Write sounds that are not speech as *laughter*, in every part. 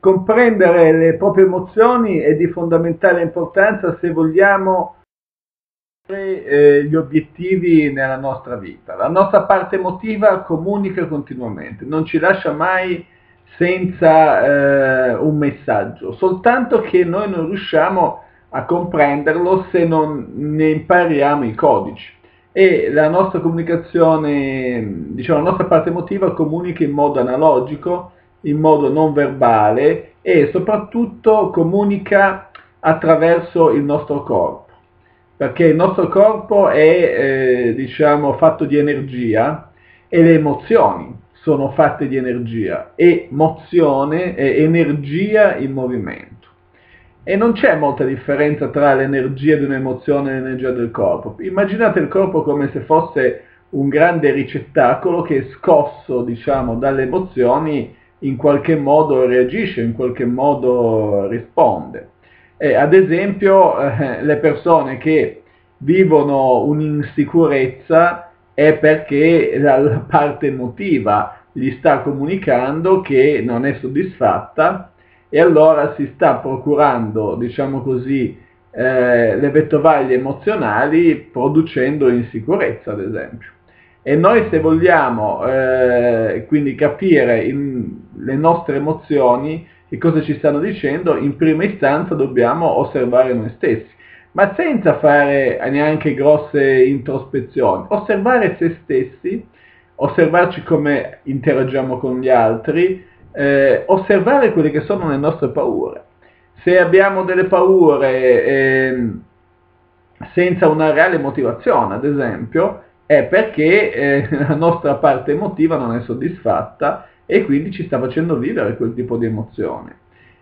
comprendere le proprie emozioni è di fondamentale importanza se vogliamo eh, gli obiettivi nella nostra vita. La nostra parte emotiva comunica continuamente, non ci lascia mai senza eh, un messaggio, soltanto che noi non riusciamo a comprenderlo se non ne impariamo i codici. E la nostra comunicazione, diciamo, la nostra parte emotiva comunica in modo analogico, in modo non verbale e soprattutto comunica attraverso il nostro corpo perché il nostro corpo è eh, diciamo, fatto di energia e le emozioni sono fatte di energia e mozione è energia in movimento. E non c'è molta differenza tra l'energia di un'emozione e l'energia del corpo. Immaginate il corpo come se fosse un grande ricettacolo che scosso diciamo, dalle emozioni in qualche modo reagisce, in qualche modo risponde. Eh, ad esempio eh, le persone che vivono un'insicurezza è perché la parte emotiva gli sta comunicando che non è soddisfatta e allora si sta procurando, diciamo così, eh, le vettovaglie emozionali producendo insicurezza, ad esempio. E noi se vogliamo eh, quindi capire in, le nostre emozioni, che cosa ci stanno dicendo, in prima istanza dobbiamo osservare noi stessi, ma senza fare neanche grosse introspezioni, osservare se stessi, osservarci come interagiamo con gli altri, eh, osservare quelle che sono le nostre paure. Se abbiamo delle paure eh, senza una reale motivazione, ad esempio, è perché eh, *laughs* la nostra parte emotiva non è soddisfatta e quindi ci sta facendo vivere quel tipo di emozione.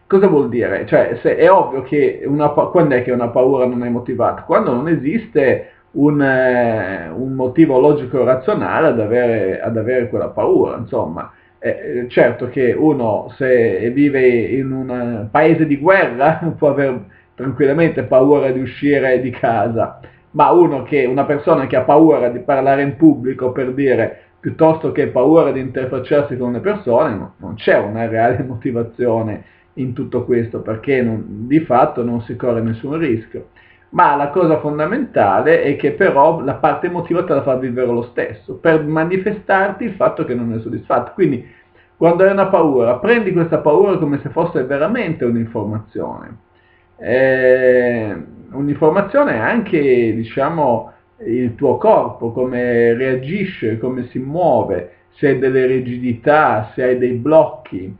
Cosa vuol dire? Cioè, è ovvio che una, quando è che una paura non è motivata? Quando non esiste un, eh, un motivo logico razionale ad avere, ad avere quella paura, insomma. Eh, certo che uno se vive in un paese di guerra *laughs* può avere tranquillamente paura di uscire di casa, ma uno che, una persona che ha paura di parlare in pubblico per dire piuttosto che paura di interfacciarsi con le persone, no, non c'è una reale *laughs* motivazione in tutto questo perché non, di fatto non si corre nessun rischio. Ma la cosa fondamentale è che però la parte emotiva te la fa vivere lo stesso, per manifestarti il fatto che non è soddisfatto. Quindi quando hai una paura, prendi questa paura come se fosse veramente un'informazione. Eh, un'informazione è anche, diciamo, il tuo corpo, come reagisce, come si muove, se hai delle rigidità, se hai dei blocchi,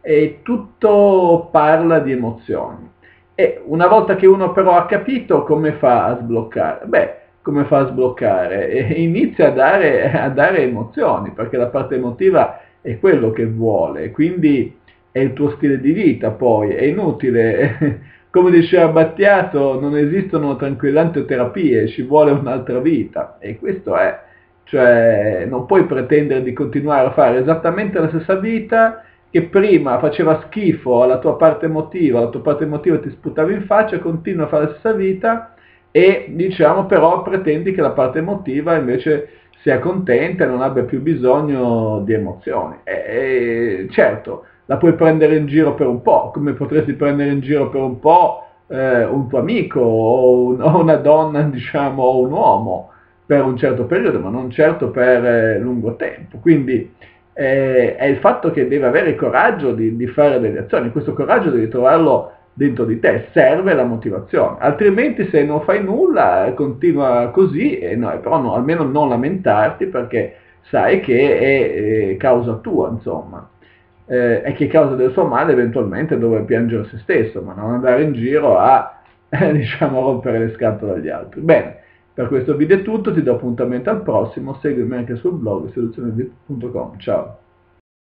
e tutto parla di emozioni. E una volta che uno però ha capito come fa a sbloccare? Beh, come fa a sbloccare? E inizia a dare, a dare emozioni, perché la parte emotiva è quello che vuole, quindi è il tuo stile di vita poi, è inutile, come diceva Battiato, non esistono tranquillanti o terapie, ci vuole un'altra vita, e questo è, cioè non puoi pretendere di continuare a fare esattamente la stessa vita che prima faceva schifo alla tua parte emotiva, la tua parte emotiva ti sputava in faccia, continua a fare la stessa vita e diciamo però pretendi che la parte emotiva invece sia contenta e non abbia più bisogno di emozioni. E, e, certo, la puoi prendere in giro per un po', come potresti prendere in giro per un po' eh, un tuo amico o, un, o, una donna, diciamo, o un uomo per un certo periodo, ma non certo per eh, lungo tempo. Quindi eh, è il fatto che deve avere il coraggio di, di, fare delle azioni, questo coraggio devi trovarlo dentro di te, serve la motivazione, altrimenti se non fai nulla continua così, e no, però no, almeno non lamentarti perché sai che è, è causa tua, insomma, eh, e che causa del suo male eventualmente dove piangere se stesso, ma non andare in giro a, *laughs* eh, diciamo, rompere le scatole agli altri. Bene, per questo video è tutto, ti do appuntamento al prossimo, seguimi anche sul blog seduzionevi.com, ciao!